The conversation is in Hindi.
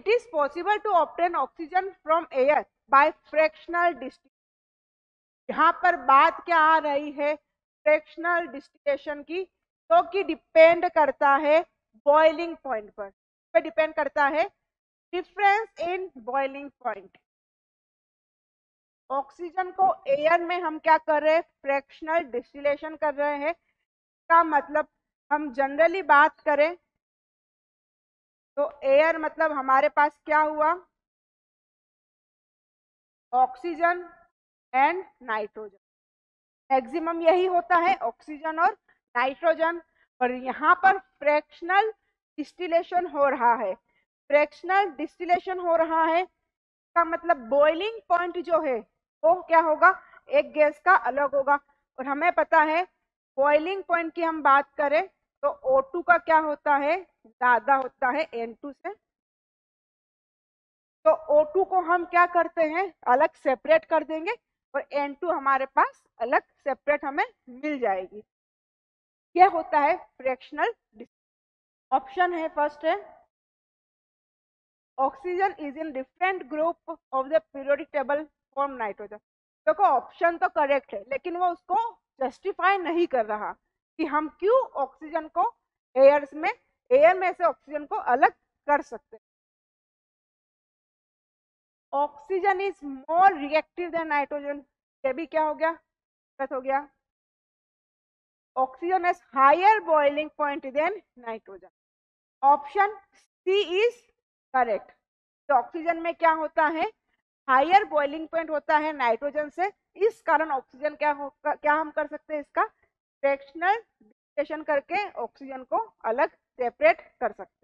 it is possible to obtain oxygen from air by fractional distillation. यहाँ पर बात क्या आ रही है? फ्रैक्शनल डिस्टिलेशन की तो कि डिपेंड करता है बॉइलिंग पॉइंट पर। डिपेंड करता है difference in boiling point oxygen को एयर में हम क्या कर रहे हैं? फ्रैक्शनल डिस्टिलेशन कर रहे हैं। का मतलब हम जनरली बात करें तो एयर मतलब हमारे पास क्या हुआ? ऑक्सीजन एंड नाइट्रोजन मैक्सिमम यही होता है ऑक्सीजन और नाइट्रोजन और यहाँ पर फ्रैक्शनल डिस्टिलेशन हो रहा है। फ्रैक्शनल डिस्टिलेशन हो रहा है का मतलब बॉइलिंग पॉइंट जो है, वो क्या होगा? एक गैस का अलग होगा। और हमें पता है बॉइलिंग पॉइंट की हम बात करें तो O2 का क्या होता है? ज़्यादा होता है N2 से। तो O2 को हम क्या करते हैं? अलग सेपरेट कर देंगे और N2 हमारे पास अलग सेपरेट हमें मिल जाएगी। क्या होता है? फ्रैक्शनल ऑप्शन है फ़र्स्ट है। Oxygen is in different group of the periodic table form nitrogen देखो ऑप्शन तो करेक्ट है, लेकिन वो उसको जस्टिफाई नहीं कर रहा। कि हम क्यों ऑक्सीजन को एयर में एयर में से ऑक्सीजन को अलग कर सकते हैं? Oxygen is more reactive than nitrogen ये भी क्या हो गया? गलत हो गया। Oxygen has higher boiling point than nitrogen option C is correct तो ऑक्सीजन में क्या होता है? हायर बॉइलिंग पॉइंट होता है नाइट्रोजन से। इस कारण ऑक्सीजन क्या हो, क्या हम कर सकते हैं इसका? फ्रैक्शनल करके ऑक्सीजन को अलग सेपरेट कर सकते